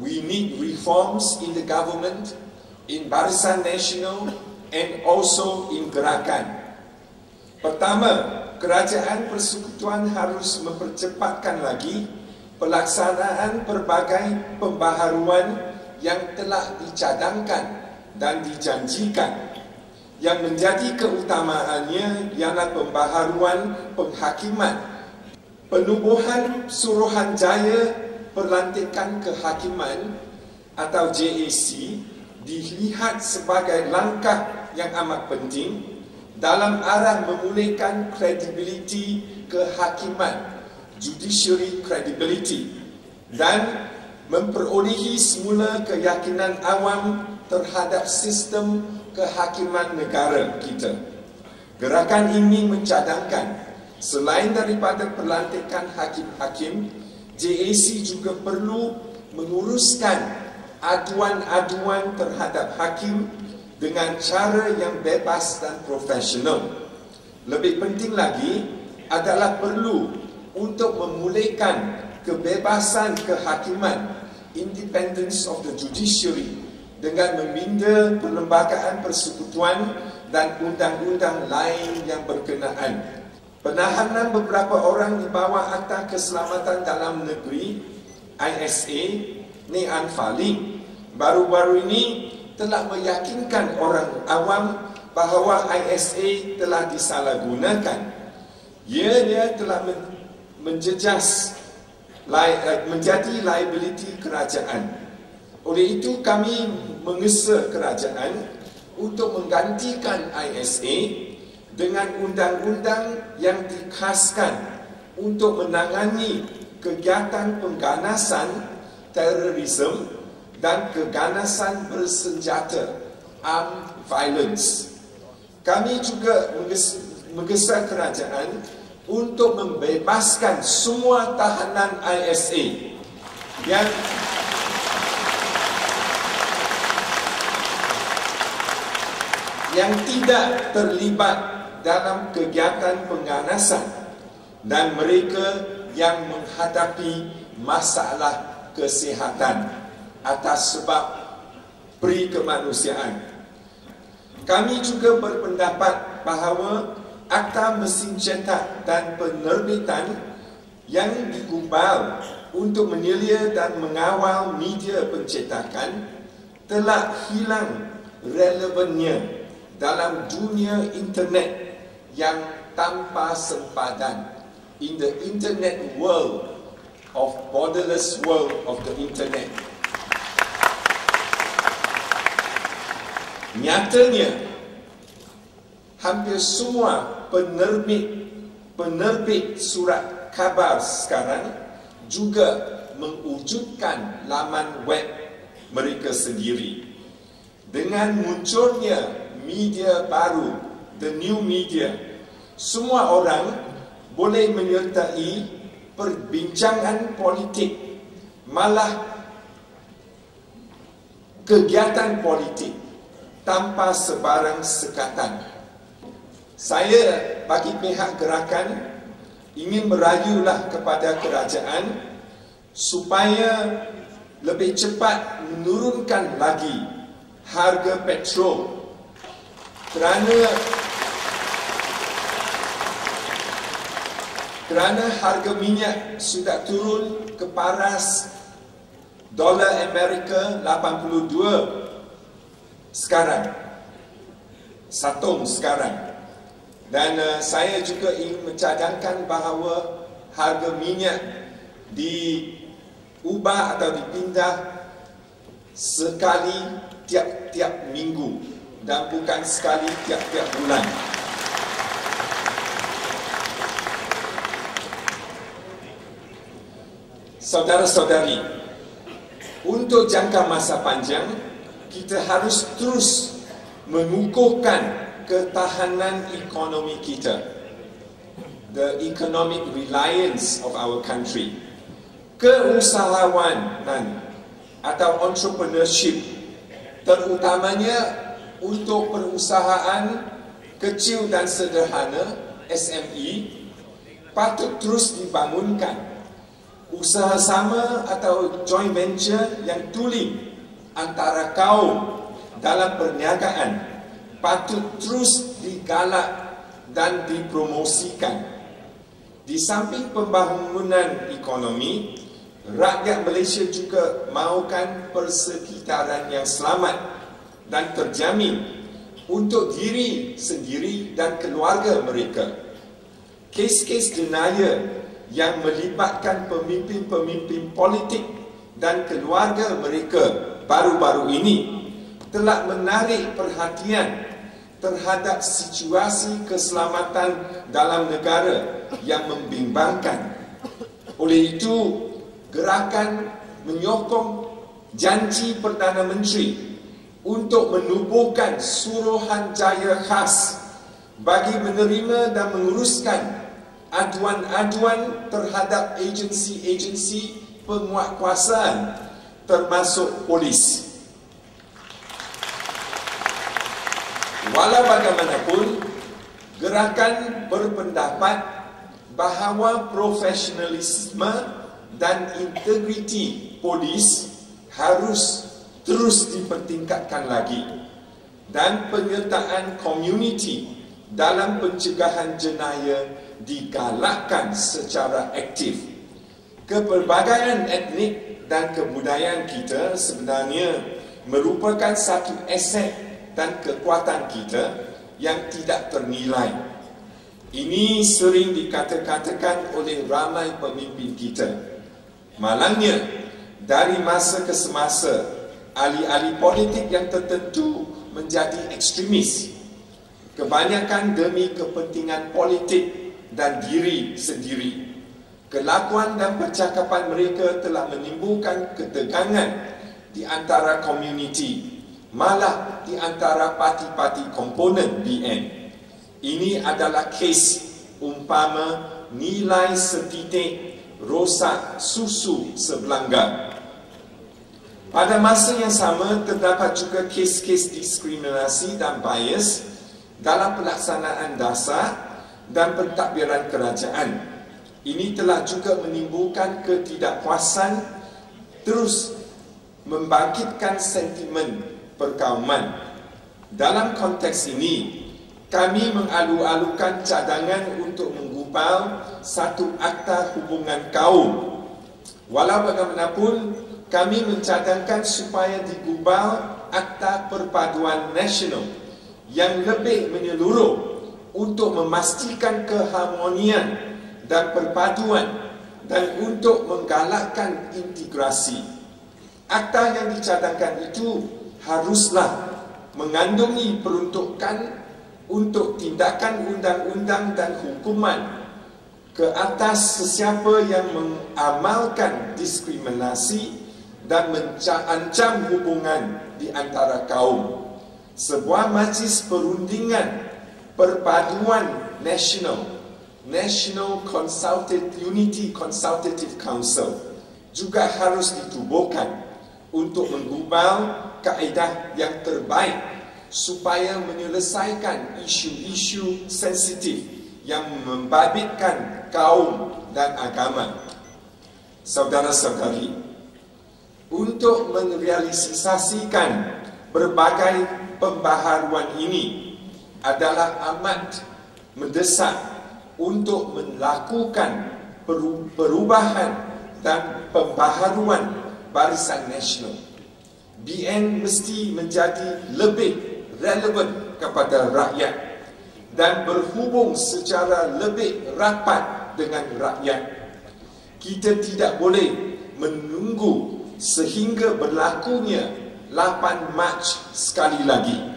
we need reforms in the government, in Barisan Nasional and also in Gerakan. Pertama, kerajaan persekutuan harus mempercepatkan lagi pelaksanaan pelbagai pembaharuan yang telah dicadangkan dan dijanjikan yang menjadi keutamaannya ialah pembaharuan penghakiman penubuhan suruhanjaya perlantikan kehakiman atau JAC dilihat sebagai langkah yang amat penting dalam arah memulihkan kredibiliti kehakiman judiciary credibility dan memperolehi semula keyakinan awam terhadap sistem kehakiman negara kita. Gerakan ini mencadangkan selain daripada pelantikan hakim-hakim, JAC juga perlu menguruskan aduan-aduan terhadap hakim dengan cara yang bebas dan profesional. Lebih penting lagi adalah perlu untuk memulihkan kebebasan kehakiman independence of the judiciary dengan meminda perlembagaan persekutuan dan undang-undang lain yang berkenaan. Penahanan beberapa orang di bawah Akta Keselamatan Dalam Negeri ISA Ni Anfali baru-baru ini telah meyakinkan orang awam bahawa ISA telah disalahgunakan. Ia telah menjejas eh, menjadi liability kerajaan. Oleh itu kami mengesa kerajaan untuk menggantikan ISA dengan undang-undang yang dikhaskan untuk menangani kegiatan pengganasan terorisme dan keganasan bersenjata armed violence. Kami juga menggesa kerajaan untuk membebaskan semua tahanan ISA yang yang tidak terlibat dalam kegiatan pengganasan dan mereka yang menghadapi masalah kesihatan atas sebab peri kemanusiaan. Kami juga berpendapat bahawa akta mesin cetak dan penerbitan yang digubal untuk menyelia dan mengawal media pencetakan telah hilang relevannya dalam dunia internet yang tanpa sempadan in the internet world of borderless world of the internet. Nyatanya hampir semua penerbit penerbit surat khabar sekarang juga mewujudkan laman web mereka sendiri. Dengan munculnya media baru the new media semua orang boleh menyertai perbincangan politik malah kegiatan politik tanpa sebarang sekatan. Saya bagi pihak gerakan ingin merayulah kepada kerajaan supaya lebih cepat menurunkan lagi harga petrol kerana kerana harga minyak sudah turun ke paras dolar Amerika 82 sekarang satu sekarang dan uh, saya juga ingin mencadangkan bahawa harga minyak diubah atau dipindah sekali tiap-tiap minggu dan bukan sekali tiap-tiap bulan. Saudara-saudari, untuk jangka masa panjang, kita harus terus mengukuhkan ketahanan ekonomi kita. The economic reliance of our country. Keusahawanan atau entrepreneurship terutamanya untuk perusahaan kecil dan sederhana SME patut terus dibangunkan usaha sama atau joint venture yang tuling antara kaum dalam perniagaan patut terus digalak dan dipromosikan. Di samping pembangunan ekonomi, rakyat Malaysia juga mahukan persekitaran yang selamat dan terjamin untuk diri sendiri dan keluarga mereka. Kes-kes jenayah yang melibatkan pemimpin-pemimpin politik dan keluarga mereka baru-baru ini telah menarik perhatian terhadap situasi keselamatan dalam negara yang membimbangkan. Oleh itu, gerakan menyokong janji Perdana Menteri untuk menubuhkan suruhan jaya khas bagi menerima dan menguruskan aduan-aduan terhadap agensi-agensi penguatkuasaan termasuk polis. Walau bagaimanapun, gerakan berpendapat bahawa profesionalisme dan integriti polis harus terus dipertingkatkan lagi dan penyertaan komuniti dalam pencegahan jenayah digalakkan secara aktif. Kepelbagaian etnik dan kebudayaan kita sebenarnya merupakan satu aset dan kekuatan kita yang tidak ternilai. Ini sering dikata-katakan oleh ramai pemimpin kita. Malangnya, dari masa ke semasa, ahli-ahli politik yang tertentu menjadi ekstremis. Kebanyakan demi kepentingan politik dan diri sendiri. Kelakuan dan percakapan mereka telah menimbulkan ketegangan di antara komuniti malah di antara parti-parti komponen BN. Ini adalah kes umpama nilai setitik rosak susu sebelangga. Pada masa yang sama, terdapat juga kes-kes diskriminasi dan bias dalam pelaksanaan dasar dan pentadbiran kerajaan. Ini telah juga menimbulkan ketidakpuasan terus membangkitkan sentimen perkauman. Dalam konteks ini, kami mengalu-alukan cadangan untuk menggubal satu akta hubungan kaum. Walau bagaimanapun, kami mencadangkan supaya digubal akta perpaduan nasional yang lebih menyeluruh untuk memastikan keharmonian dan perpaduan dan untuk menggalakkan integrasi. Akta yang dicadangkan itu haruslah mengandungi peruntukan untuk tindakan undang-undang dan hukuman ke atas sesiapa yang mengamalkan diskriminasi dan mengancam hubungan di antara kaum. Sebuah majlis perundingan perpaduan nasional, National Consultative Unity Consultative Council juga harus ditubuhkan untuk menggubal kaedah yang terbaik supaya menyelesaikan isu-isu sensitif yang membabitkan kaum dan agama. Saudara-saudari, untuk merealisasikan berbagai pembaharuan ini adalah amat mendesak untuk melakukan perubahan dan pembaharuan barisan nasional. BN mesti menjadi lebih relevan kepada rakyat dan berhubung secara lebih rapat dengan rakyat. Kita tidak boleh menunggu sehingga berlakunya 8 Mac sekali lagi.